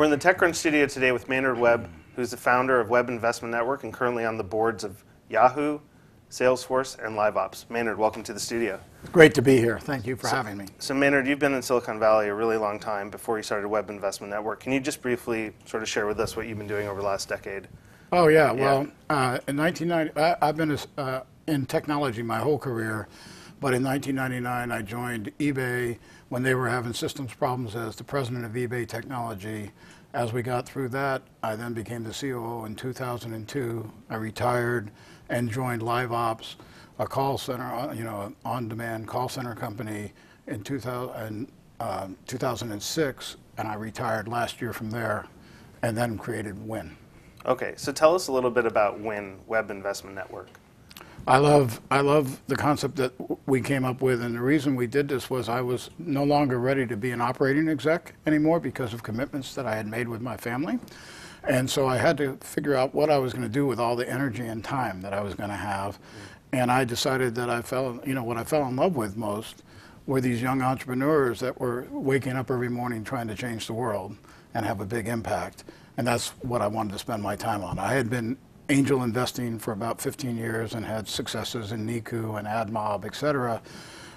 We're in the TechCrunch studio today with Maynard Webb, who's the founder of Webb Investment Network and currently on the boards of Yahoo, Salesforce, and LiveOps. Maynard, welcome to the studio. Great to be here. Thank you for so, having me. So, Maynard, you've been in Silicon Valley a really long time before you started Webb Investment Network. Can you just briefly sort of share with us what you've been doing over the last decade? Oh, yeah. yeah. Well, uh, in 1990, I, have been uh, in technology my whole career. But in 1999, I joined eBay when they were having systems problems as the president of eBay Technology. As we got through that, I then became the COO in 2002. I retired and joined LiveOps, a call center, uh, you know, on-demand call center company in 2000, uh, 2006, and I retired last year from there, and then created Win. Okay, so tell us a little bit about Win Webb Investment Network. I love I love the concept that we came up with, and the reason we did this was I was no longer ready to be an operating exec anymore because of commitments that I had made with my family, and so I had to figure out what I was going to do with all the energy and time that I was going to have, and I decided that I fell you know what I fell in love with most were these young entrepreneurs that were waking up every morning trying to change the world and have a big impact, and that's what I wanted to spend my time on. I had been angel investing for about 15 years and had successes in Niku and AdMob, et cetera.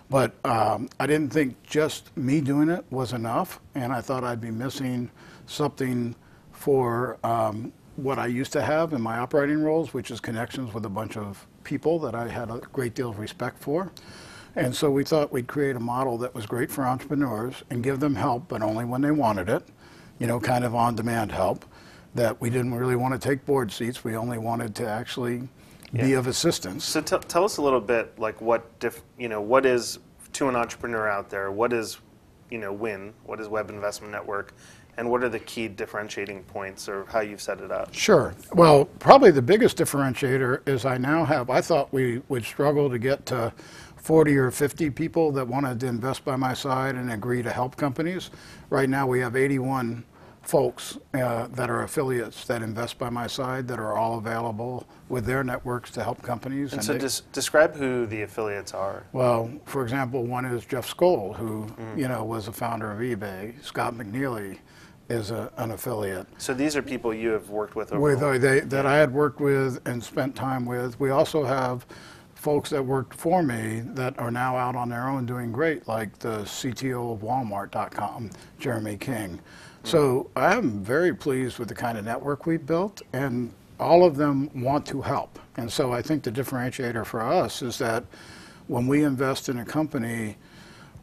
But um, I didn't think just me doing it was enough, and I thought I'd be missing something for um, what I used to have in my operating roles, which is connections with a bunch of people that I had a great deal of respect for. And so we thought we'd create a model that was great for entrepreneurs and give them help, but only when they wanted it, you know, kind of on demand help that we didn't really want to take board seats. We only wanted to actually yeah. be of assistance. So t- tell us a little bit, like what diff, you know, what is to an entrepreneur out there? What is, you know, Win? What is Webb Investment Network? And what are the key differentiating points, or how you've set it up? Sure. Well, probably the biggest differentiator is I now have. I thought we would struggle to get to 40 or 50 people that wanted to invest by my side and agree to help companies. Right now, we have 81 folks uh, that are affiliates that invest by my side that are all available with their networks to help companies. And, and so des- describe who the affiliates are. Well, for example, one is Jeff Skoll, who mm. you know was a founder of eBay. Scott McNealy is a, an affiliate. So these are people you have worked with over with uh, they, that I had worked with and spent time with. We also have folks that worked for me that are now out on their own doing great, like the CTO of Walmart.com, Jeremy King. So I'm very pleased with the kind of network we've built, and all of them want to help. And so I think the differentiator for us is that when we invest in a company,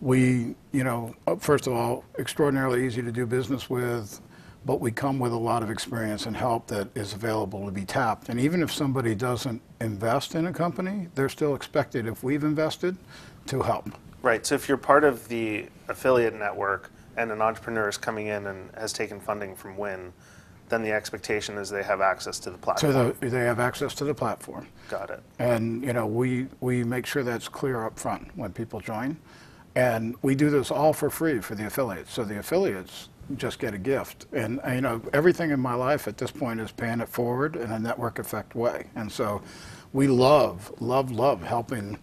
we, you know, uh, first of all, extraordinarily easy to do business with, but we come with a lot of experience and help that is available to be tapped. And even if somebody doesn't invest in a company, they're still expected, if we've invested, to help. Right. So if you're part of the affiliate network, and an entrepreneur is coming in and has taken funding from Win, then the expectation is they have access to the platform. So the, they have access to the platform. Got it. And you know, we we make sure that's clear up front when people join, and we do this all for free for the affiliates. So the affiliates just get a gift, and you know, everything in my life at this point is paying it forward in a network effect way, and so we love love love helping.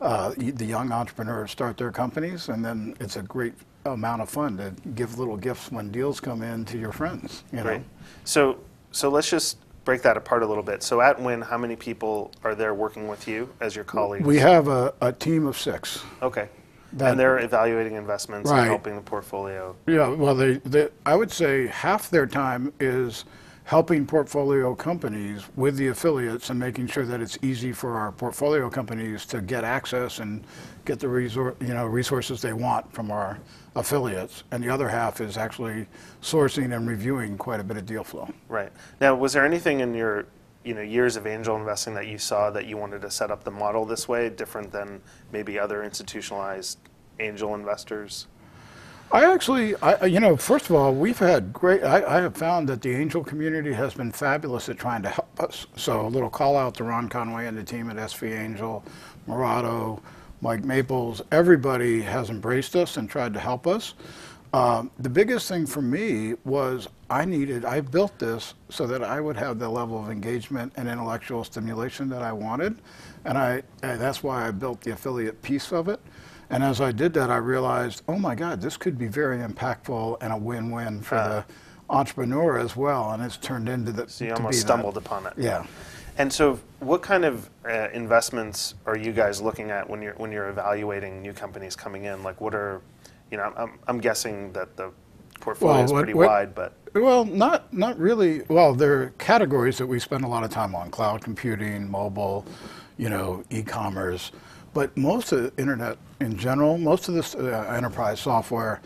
Uh, the young entrepreneurs start their companies, and then it's a great amount of fun to give little gifts when deals come in to your friends. You know? Right. So, so let's just break that apart a little bit. So at Win, how many people are there working with you as your colleagues? We have a, a team of six. Okay. That, and they're evaluating investments right. and helping the portfolio. Yeah, well, they, they, I would say half their time is helping portfolio companies with the affiliates and making sure that it's easy for our portfolio companies to get access and get the resor- you know, resources they want from our affiliates. And the other half is actually sourcing and reviewing quite a bit of deal flow. Right. Now, was there anything in your you know, years of angel investing that you saw that you wanted to set up the model this way, different than maybe other institutionalized angel investors? I actually, I, you know, first of all, we've had great, I, I, have found that the angel community has been fabulous at trying to help us. So a little call out to Ron Conway and the team at SV Angel, Murado, Mike Maples, everybody has embraced us and tried to help us. Um, the biggest thing for me was I needed, I built this so that I would have the level of engagement and intellectual stimulation that I wanted. And I, and that's why I built the affiliate piece of it. And as I did that, I realized, oh my God, this could be very impactful and a win-win for uh. the entrepreneur as well, and it's turned into the. So you almost be that. stumbled upon it. Yeah. And so, what kind of uh, investments are you guys looking at when you're when you're evaluating new companies coming in? Like, what are, you know, I'm, I'm guessing that the portfolio Well, is what- pretty what- wide, but Well, not not really. Well, there are categories that we spend a lot of time on: cloud computing, mobile, you know, e-commerce. But most of the internet in general, most of this uh, enterprise software,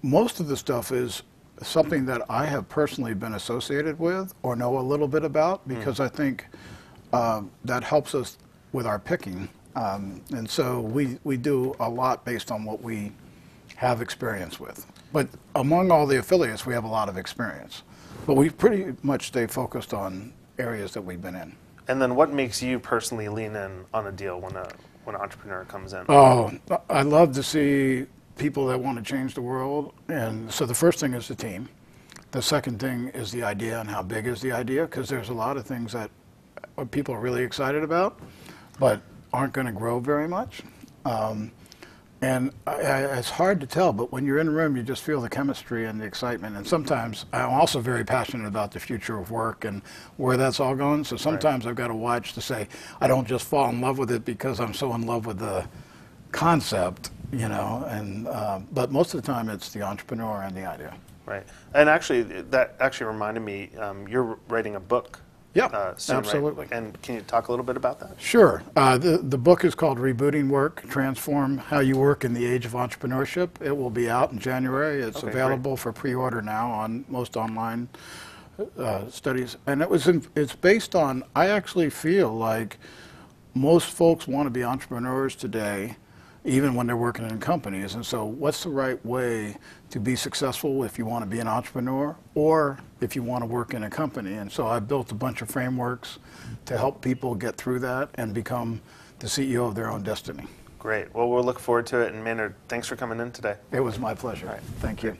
most of the stuff is something that I have personally been associated with or know a little bit about because I think uh, that helps us with our picking. Um, and so we, we do a lot based on what we have experience with. But among all the affiliates, we have a lot of experience. But we pretty much stay focused on areas that we've been in. and then what makes you personally lean in on a deal when a when an entrepreneur comes in? Oh, I love to see people that want to change the world. And so the first thing is the team. The second thing is the idea and how big is the idea, because there's a lot of things that uh, people are really excited about, but aren't going to grow very much. Um, and I, I, it's hard to tell, but when you're in a room, you just feel the chemistry and the excitement. And sometimes I'm also very passionate about the future of work and where that's all going. So sometimes I've got to watch to say I don't just fall in love with it because I'm so in love with the concept, you know. And uh, but most of the time, it's the entrepreneur and the idea. Right. And actually, that actually reminded me. Um, you're writing a book. Yeah, uh, soon, right? absolutely. And can you talk a little bit about that? Sure. Uh, the, the book is called Rebooting Work Transform How You Work in the Age of Entrepreneurship. It will be out in January. It's Okay, great. available for pre order now on most online uh, studies. And it was in, it's based on, I actually feel like most folks want to be entrepreneurs today, even when they're working in companies. And so, what's the right way to be successful if you want to be an entrepreneur or if you want to work in a company? And so, I built a bunch of frameworks to help people get through that and become the CEO of their own destiny. Great. Well, we'll look forward to it. And Maynard, thanks for coming in today. It was my pleasure. Thank you.